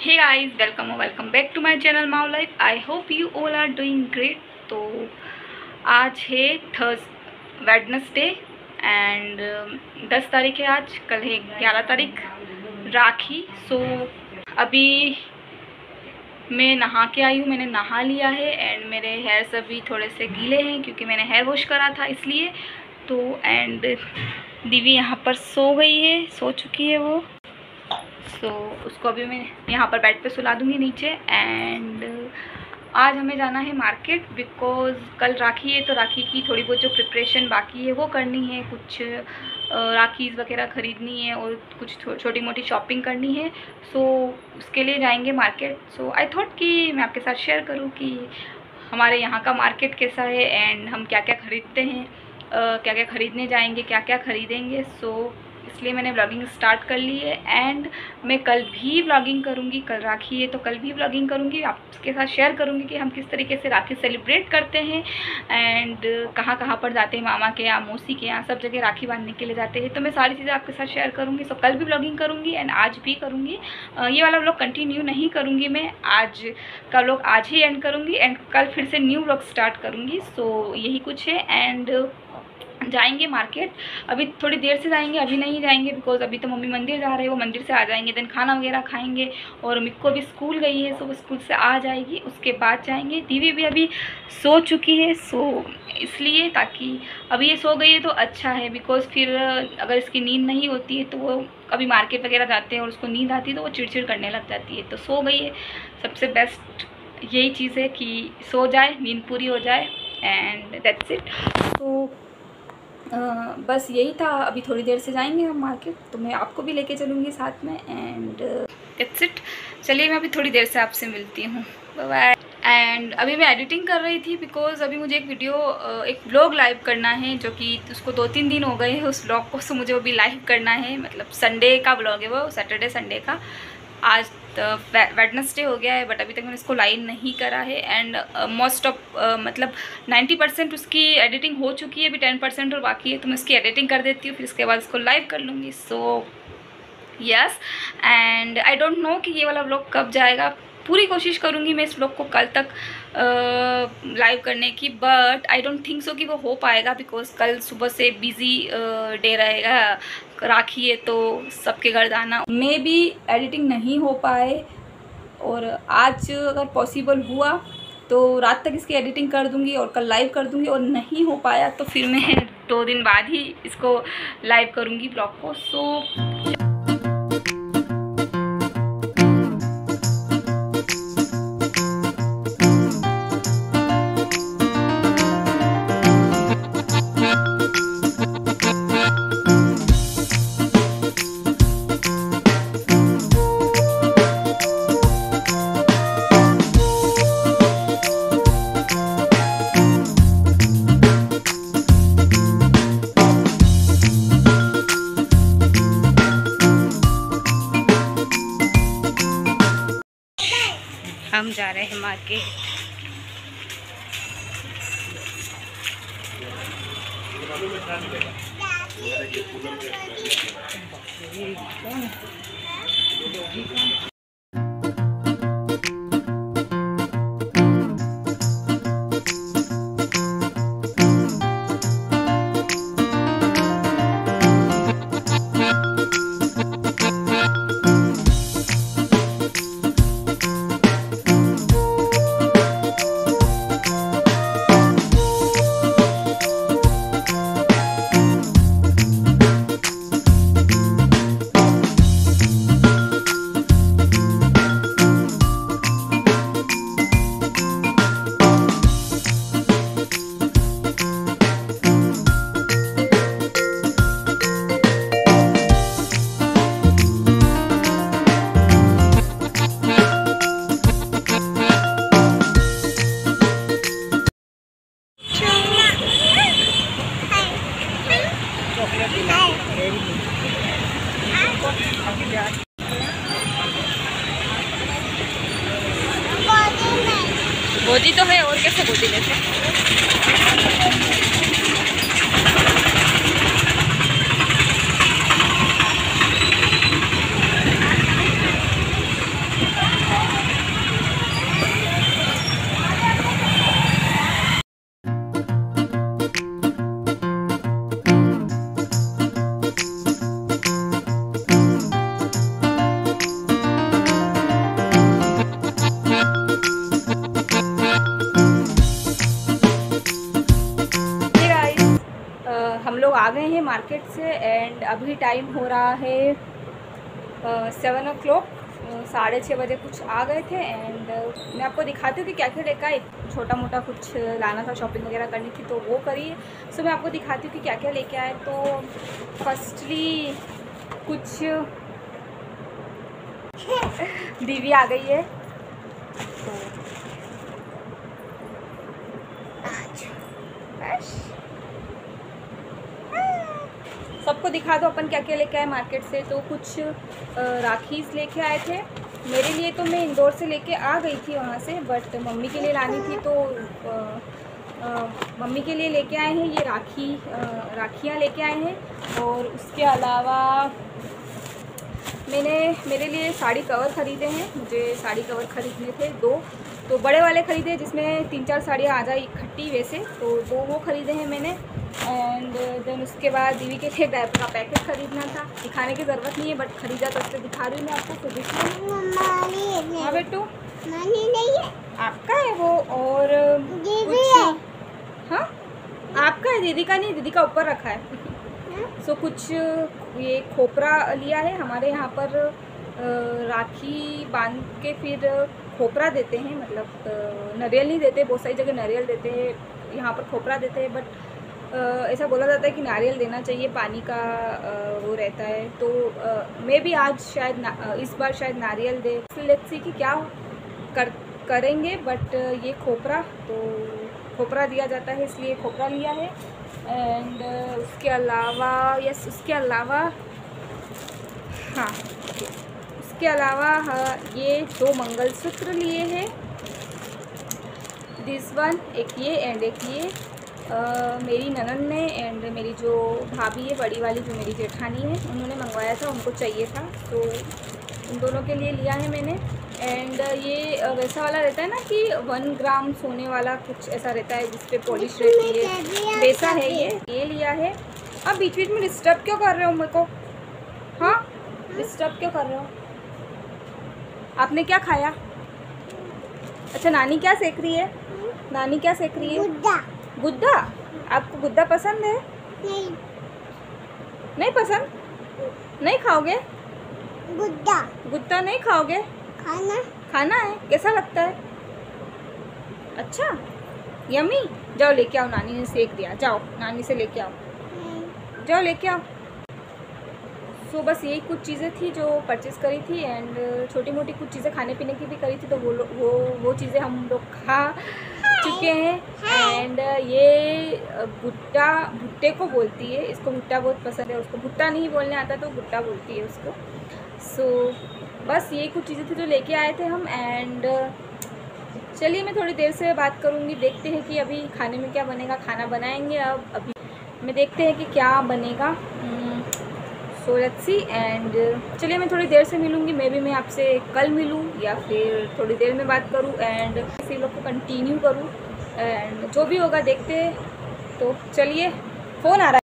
Hey guys welcome welcome back to my channel Maui life I hope you all are doing great तो आज है थर्स Wednesday and दस तारीख है आज कल है ग्यारह तारीख राखी। सो so, अभी मैं नहा के आई हूँ मैंने नहा लिया है एंड मेरे हेयर सभी थोड़े से गीले हैं क्योंकि मैंने हेयर वॉश करा था इसलिए। तो एंड दीवी यहाँ पर सो गई है सो चुकी है वो। सो so, उसको अभी मैं यहाँ पर बेड पे सुला दूँगी नीचे एंड आज हमें जाना है मार्केट बिकॉज़ कल राखी है तो राखी की थोड़ी बहुत जो प्रिपरेशन बाकी है वो करनी है कुछ राखीज़ वगैरह ख़रीदनी है और कुछ छोटी मोटी शॉपिंग करनी है। सो so, उसके लिए जाएँगे मार्केट सो आई थॉट कि मैं आपके साथ शेयर करूँ कि हमारे यहाँ का मार्केट कैसा है एंड हम क्या क्या ख़रीदते हैं uh, क्या क्या ख़रीदने जाएँगे क्या क्या ख़रीदेंगे। सो so, इसलिए मैंने ब्लॉगिंग स्टार्ट कर ली है एंड मैं कल भी ब्लॉगिंग करूँगी, कल राखी है तो कल भी ब्लॉगिंग करूँगी, आपके साथ शेयर करूँगी कि हम किस तरीके से राखी सेलिब्रेट करते हैं एंड कहाँ कहाँ पर जाते हैं, मामा के यहाँ, मौसी के यहाँ, सब जगह राखी बांधने के लिए जाते हैं तो मैं सारी चीज़ें आपके साथ शेयर करूँगी सो कल भी ब्लॉगिंग करूँगी एंड आज भी करूँगी। ये वाला ब्लॉग कंटिन्यू नहीं करूँगी मैं, आज का ब्लॉग आज ही एंड करूँगी एंड कल फिर से न्यू ब्लॉग स्टार्ट करूँगी सो यही कुछ है एंड जाएँगे मार्केट। अभी थोड़ी देर से जाएँगे, अभी नहीं जाएँगे बिकॉज़ अभी तो मम्मी मंदिर जा रहे हैं, वो मंदिर से आ जाएँगे देन खाना वगैरह खाएँगे और मिक्को अभी स्कूल गई है सो वो स्कूल से आ जाएगी, उसके बाद जाएँगे। दीवी भी अभी सो चुकी है सो इसलिए ताकि अभी ये सो गई है तो अच्छा है बिकॉज़ फिर अगर इसकी नींद नहीं होती है तो वो कभी मार्केट वगैरह जाते हैं और उसको नींद आती है तो वो चिड़चिड़ करने लग जाती है। तो सो गई है, सबसे बेस्ट यही चीज़ है कि सो जाए, नींद पूरी हो जाए एंड दैट्स इट तो बस यही था। अभी थोड़ी देर से जाएँगे हम मार्केट तो मैं आपको भी लेके चलूँगी साथ में एंड इट्स इट चलिए, मैं अभी थोड़ी देर से आपसे मिलती हूँ। बाय एंड अभी मैं एडिटिंग कर रही थी बिकॉज़ अभी मुझे एक वीडियो एक ब्लॉग लाइव करना है, जो कि उसको दो तीन दिन हो गए हैं उस ब्लॉग को सो मुझे अभी लाइव करना है। मतलब संडे का ब्लॉग है वो सैटरडे संडे का। आज वेडनसडे हो गया है बट अभी तक मैंने इसको लाइन नहीं करा है एंड मोस्ट ऑफ़ मतलब 90 परसेंट उसकी एडिटिंग हो चुकी है, अभी 10 परसेंट और बाकी है तो मैं इसकी एडिटिंग कर देती हूँ, फिर इसके बाद इसको लाइव कर लूँगी so yes and I don't know कि ये वाला ब्लॉग कब जाएगा पूरी कोशिश करूँगी मैं इस ब्लॉग को कल तक लाइव करने की but I don't think so कि वो हो पाएगा बिकॉज़ कल सुबह से बिज़ी डे रहेगा राखी है तो सबके घर जाना। मे भी एडिटिंग नहीं हो पाए और आज अगर पॉसिबल हुआ तो रात तक इसकी एडिटिंग कर दूँगी और कल लाइव कर दूँगी और नहीं हो पाया तो फिर मैं दो दिन बाद ही इसको लाइव करूँगी ब्लॉग को। सो so, जा रहे हैं मार्केट। गोदी तो है और कैसे गोदी लेते मार्केट से एंड अभी टाइम हो रहा है सेवन ओ क्लॉक साढ़े छः बजे कुछ आ गए थे एंड मैं आपको दिखाती हूँ कि क्या क्या लेकर आए छोटा मोटा कुछ लाना था शॉपिंग वगैरह करनी थी तो वो करिए। सो मैं आपको दिखाती हूँ कि क्या क्या लेके आए तो फर्स्टली कुछ दीवी आ गई है। सबको दिखा दो, अपन क्या क्या लेके आए मार्केट से? तो कुछ राखीस लेके आए थे। मेरे लिए तो मैं इंदौर से लेके आ गई थी वहाँ से बट मम्मी के लिए लानी थी तो मम्मी के लिए लेके आए हैं। ये राखी राखियाँ लेके आए हैं। और उसके अलावा मैंने, मेरे लिए साड़ी कवर ख़रीदे हैं। मुझे साड़ी कवर ख़रीदने थे दो। तो बड़े वाले ख़रीदे जिसमें तीन चार साड़ियाँ आ जाए इकट्ठी वैसे तो दो वो ख़रीदे हैं मैंने। एंड देन उसके बाद दीवी के लिए डायपर का पैकेट ख़रीदना था। दिखाने की ज़रूरत नहीं है बट ख़रीदा तो उससे दिखा रही हूँ मैं आपको। तो देखिए हाँ। बेटू। नहीं है। आपका है वो और कुछ हाँ। आपका है दीदी का नहीं दीदी का ऊपर रखा है। सो so, कुछ ये खोपरा लिया है। हमारे यहाँ पर राखी बाँध के फिर खोपरा देते हैं। मतलब नारियल नहीं देते बहुत सारी जगह नारियल देते हैं। यहाँ पर खोपरा देते हैं बट ऐसा बोला जाता है कि नारियल देना चाहिए पानी का वो रहता है। तो मैं भी आज शायद इस बार शायद नारियल दे। लेट्स सी कि क्या कर करेंगे बट ये खोपरा तो खोपरा दिया जाता है इसलिए खोपरा लिया है। एंड उसके अलावा यस उसके अलावा हाँ उसके अलावा हाँ, ये दो मंगलसूत्र लिए हैं। दिस वन एक ये एंड एक ये। मेरी ननन ने एंड मेरी जो भाभी है बड़ी वाली जो मेरी जेठानी है उन्होंने मंगवाया था उनको चाहिए था तो उन दोनों के लिए लिया है मैंने। एंड ये वैसा वाला रहता है ना कि वन ग्राम सोने वाला कुछ ऐसा रहता है जिस पे पॉलिश रहती है। वैसा है ये ये लिया है। अब बीच बीच में डिस्टर्ब क्यों कर रहे हो मेरे को? हाँ? डिस्टर्ब क्यों कर रहे हो? आपने क्या खाया? अच्छा नानी क्या सेक रही है? नानी क्या सेक रही है? गुद्दा? आपको गुद्दा पसंद है? नहीं। नहीं पसंद? नहीं खाओगे? गुद्दा। गुद्दा नहीं खाओगे? खाना। खाना है? कैसा लगता है? अच्छा। यमी जाओ लेके आओ नानी ने सेक दिया। जाओ नानी से लेके आओ। जाओ लेके आओ। सो बस यही कुछ चीज़ें थी जो परचेज़ करी थी एंड छोटी मोटी कुछ चीज़ें खाने पीने की भी करी थी तो वो वो वो चीज़ें हम लोग खा चुके हैं। एंड ये भुट्टा भुट्टे को बोलती है। इसको भुट्टा बहुत पसंद है। उसको भुट्टा नहीं बोलने आता तो भुट्टा बोलती है उसको। सो so, बस ये कुछ चीज़ें थी जो लेके आए थे हम। एंड चलिए मैं थोड़ी देर से बात करूँगी। देखते हैं कि अभी खाने में क्या बनेगा। खाना बनाएँगे अब। अभी मैं देखते हैं कि क्या बनेगा। सो लेट्स सी एंड चलिए मैं थोड़ी देर से मिलूँगी मे बी मैं आपसे कल मिलूँ, या फिर थोड़ी देर में बात करूँ एंड फिर लोग को कंटिन्यू करूँ एंड जो भी होगा देखते हैं। तो चलिए फ़ोन आ रहा है।